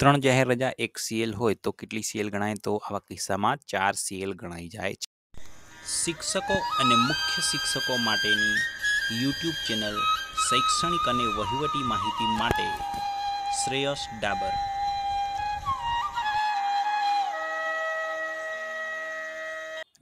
ત્રણ જાહેર રજા, એક સીએલ હોય તો કેટલી સીએલ ગણાય? તો આવા કિસ્સામાં ચાર સીએલ ગણાઈ જાય છે. શિક્ષકો અને મુખ્ય શિક્ષકો માટેની યુટ્યુબ ચેનલ શૈક્ષણિક અને વહીવટી માહિતી માટે શ્રેયસ ડાબર.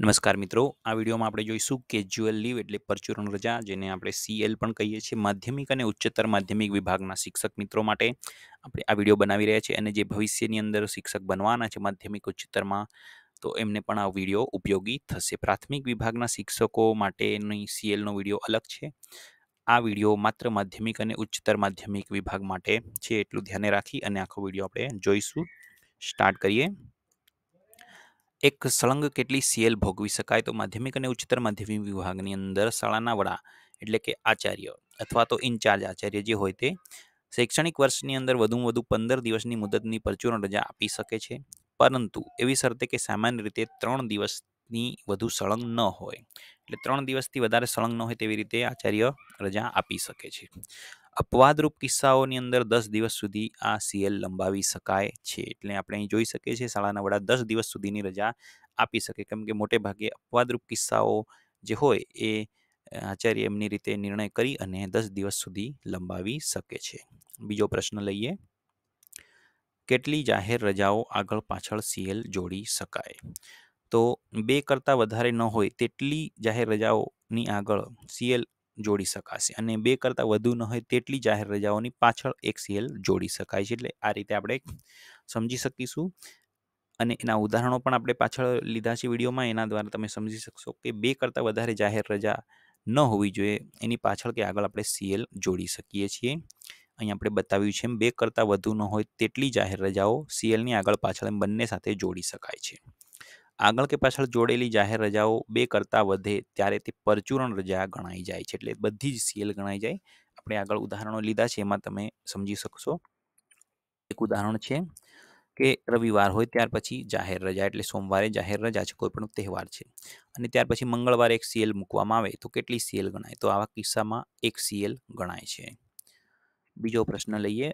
નમસ્કાર મિત્રો. આ વિડીયોમાં આપણે જોઈશું કેજ્યુઅલ લીવ એટલે પરચુરણ રજા, જેને આપણે સીએલ પણ કહીએ છીએ. માધ્યમિક અને ઉચ્ચતર માધ્યમિક વિભાગના શિક્ષક મિત્રો માટે આપણે આ વીડિયો બનાવી રહ્યા છીએ અને જે ભવિષ્યની અંદર શિક્ષક બનવાના છે માધ્યમિક, ઉચ્ચતરમાં, તો એમને પણ આ વીડિયો ઉપયોગી થશે. પ્રાથમિક વિભાગના શિક્ષકો માટેની સીએલનો વીડિયો અલગ છે. આ વીડિયો માત્ર માધ્યમિક અને ઉચ્ચતર માધ્યમિક વિભાગ માટે છે એટલું ધ્યાને રાખી અને આખો વીડિયો આપણે જોઈશું. સ્ટાર્ટ કરીએ. એક સળંગ કેટલી સીએલ ભોગવી શકાય? તો માધ્યમિક અને ઉચ્ચતર માધ્યમિક વિભાગની અંદર શાળાના વડા એટલે કે આચાર્ય અથવા તો ઇન્ચાર્જ આચાર્ય જે હોય તે શૈક્ષણિક વર્ષની અંદર વધુમાં વધુ પંદર દિવસની મુદતની પરચુરણ રજા આપી શકે છે. પરંતુ એવી શરતે કે સામાન્ય રીતે ત્રણ દિવસની વધુ સળંગ ન હોય. એટલે ત્રણ દિવસથી વધારે સળંગ ન હોય તેવી રીતે આચાર્ય રજા આપી શકે છે. અપવાદરૂપ કિસ્સાઓની અંદર દસ દિવસ સુધી આ સીએલ લંબાવી શકાય છે. એટલે આપણે અહીં જોઈ શકીએ છીએ શાળાના વડા દસ દિવસ સુધીની રજા આપી શકે. કેમ કે મોટે ભાગે અપવાદરૂપ કિસ્સાઓ જે હોય એ આચાર્ય એમની રીતે નિર્ણય કરી અને દસ દિવસ સુધી લંબાવી શકે છે. બીજો પ્રશ્ન લઈએ. કેટલી જાહેર રજાઓ આગળ પાછળ સીએલ જોડી શકાય? તો બે કરતાં વધારે ન હોય તેટલી જાહેર રજાઓની આગળ સીએલ જોડી શકાશે અને બે કરતાં વધુ ન હોય તેટલી જાહેર રજાઓની પાછળ એક સીએલ જોડી શકાય છે. એટલે આ રીતે આપણે સમજી શકીશું અને એના ઉદાહરણો પણ આપણે પાછળ લીધા છે વિડીયોમાં. એના દ્વારા તમે સમજી શકશો કે બે કરતાં વધારે જાહેર રજા ન હોવી જોઈએ. એની પાછળ કે આગળ આપણે સીએલ જોડી શકીએ છીએ. અહીં આપણે બતાવ્યું છે એમ બે કરતાં વધુ ન હોય તેટલી જાહેર રજાઓ સીએલની આગળ પાછળ એમ બંને સાથે જોડી શકાય છે. આગળ કે પાછળ જોડેલી જાહેર રજાઓ બે કરતાં વધે, ત્યારે તે પરચુરણ રજા ગણાઈ જાય છે. એટલે બધી જ સીએલ ગણાઈ જાય. આપણે આગળ ઉદાહરણો લીધા છે, એમાં તમે સમજી શકશો. એક ઉદાહરણ છે કે રવિવાર હોય ત્યાર પછી જાહેર રજા, એટલે સોમવારે જાહેર રજા છે કોઈ પણ તહેવાર છે. અને ત્યાર પછી મંગળવારે એક સીએલ મૂકવામાં આવે, તો કેટલી સીએલ ગણાય? તો આવા કિસ્સામાં એક સીએલ ગણાય છે. બીજો પ્રશ્ન લઈએ.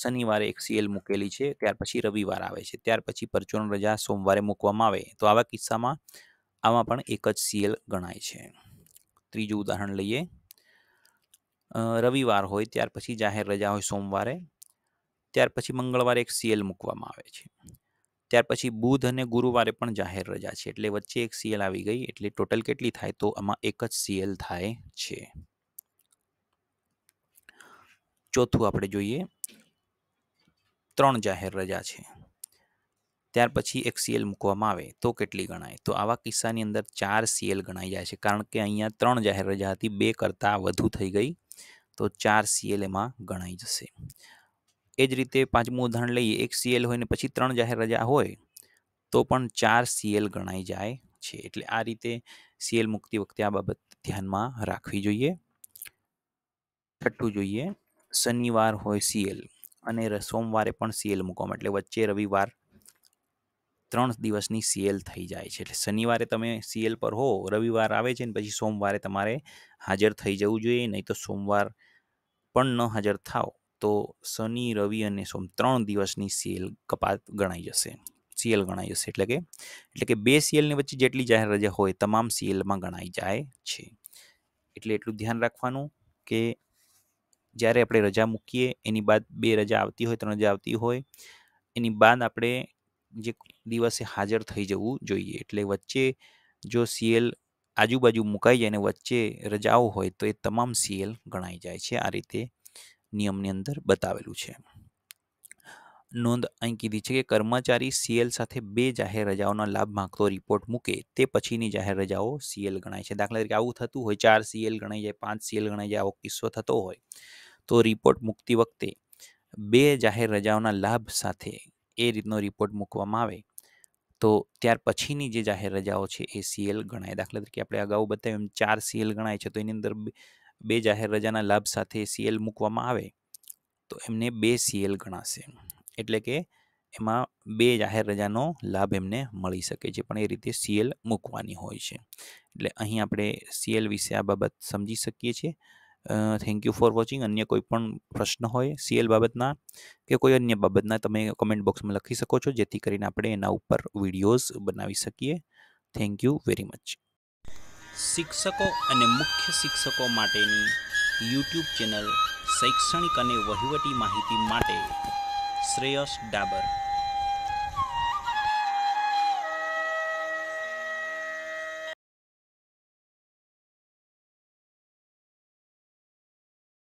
શનિવારે એક સીએલ મૂકેલી છે, ત્યાર પછી રવિવાર આવે છે. ત્યાર પછી પરચુરણ રજા સોમવારે મૂકવામાં આવે. તો આવા કિસ્સામાં આમાં પણ એક જ સીએલ ગણાય છે. ત્રીજું ઉદાહરણ લઈએ. રવિવાર હોય, ત્યાર પછી જાહેર રજા હોય સોમવારે. ત્યાર પછી મંગળવારે એક સીએલ મૂકવામાં આવે છે. ત્યાર પછી બુધ અને ગુરુવારે પણ જાહેર રજા છે. એટલે વચ્ચે એક સીએલ આવી ગઈ. એટલે ટોટલ કેટલી થાય? તો આમાં એક જ સીએલ થાય છે. ચોથું આપણે જોઈએ. ત્રણ જાહેર રજા છે. ત્યાર પછી એક સીએલ મૂકવામાં આવે, તો કેટલી ગણાય? તો આવા કિસ્સાની અંદર ચાર સીએલ ગણાઈ જાય છે, કારણ કે અહીંયા ત્રણ જાહેર રજા હતી, બે કરતાં વધુ થઈ ગઈ, તો ચાર સીએલ એમાં ગણાઈ જશે. એ જ રીતે પાંચમું ઉદાહરણ લઈએ, એક સીએલ હોય ને પછી ત્રણ જાહેર રજા હોય, તો પણ ચાર સીએલ ગણાઈ જાય છે. એટલે આ રીતે સીએલ મૂકતી વખતે આ બાબત ધ્યાનમાં રાખવી જોઈએ. છઠ્ઠું જોઈએ શનિવાર હોય સીએલ અને સોમવારે પણ સીએલ મૂકવામાં એટલે વચ્ચે રવિવાર ત્રણ દિવસની સીએલ થઈ જાય છે. એટલે શનિવારે તમે સીએલ પર હો, રવિવાર આવે છે ને પછી સોમવારે તમારે હાજર થઈ જવું જોઈએ, નહીં તો સોમવાર પણ ન હાજર થાવ તો શનિ, રવિ અને સોમ ત્રણ દિવસની સીએલ કપાત ગણાઈ જશે. સીએલ ગણાઈ જશે. એટલે કે એટલે કે બે સીએલની વચ્ચે જેટલી જાહેર રજા હોય, તમામ સીએલમાં ગણાઈ જાય છે. એટલે એટલું ધ્યાન રાખવાનું કે જ્યારે આપણે રજા મૂકીએ, એની બાદ બે રજા આવતી હોય, ત્રણ રજા આવતી હોય, એની બાદ આપણે જે દિવસે હાજર થઈ જવું જોઈએ. એટલે વચ્ચે જો સીએલ આજુબાજુ મુકાઈ જાય અને વચ્ચે રજાઓ હોય, તો એ તમામ સીએલ ગણાઈ જાય છે. આ રીતે નિયમની અંદર બતાવેલું છે. નોંધ અહીં કીધી છે કે કર્મચારી સીએલ સાથે બે જાહેર રજાઓના લાભ માંગતો રિપોર્ટ મૂકે, તે પછીની જાહેર રજાઓ સીએલ ગણાય છે. દાખલા તરીકે આવું થતું હોય, ચાર સીએલ ગણાઈ જાય, પાંચ સીએલ ગણાઈ જાય, આવો કિસ્સો થતો હોય તો રિપોર્ટ મૂકતી વખતે બે જાહેર રજાઓના લાભ સાથે એ રીતનો રિપોર્ટ મૂકવામાં આવે. તો ત્યાર પછીની જે જાહેર રજાઓ છે એ સીએલ ગણાય. દાખલા તરીકે આપણે અગાઉ બતાવ્યું એમ ચાર સીએલ ગણાય છે, તો એની અંદર બે જાહેર રજાના લાભ સાથે સીએલ મૂકવામાં આવે, તો એમને બે સીએલ ગણાશે. એટલે કે એમાં બે જાહેર રજાનો લાભ એમને મળી શકે છે, પણ એ રીતે સીએલ મૂકવાની હોય છે. એટલે અહીં આપણે સીએલ વિશે આ બાબત સમજી શકીએ છીએ. થેન્ક યુ ફોર વોચિંગ અન્ય કોઈ પણ પ્રશ્ન હોય સીએલ બાબતના કે કોઈ અન્ય બાબતના, તમે કમેન્ટ બોક્સમાં લખી શકો છો. જેથી કરીને આપણે એના ઉપર વિડીયોઝ બનાવી શકીએ. થેન્ક યુ વેરી મચ શિક્ષકો અને મુખ્ય શિક્ષકો માટેની યુટ્યુબ ચેનલ શૈક્ષણિક અને વહીવટી માહિતી માટે શ્રેયસ ડાબર.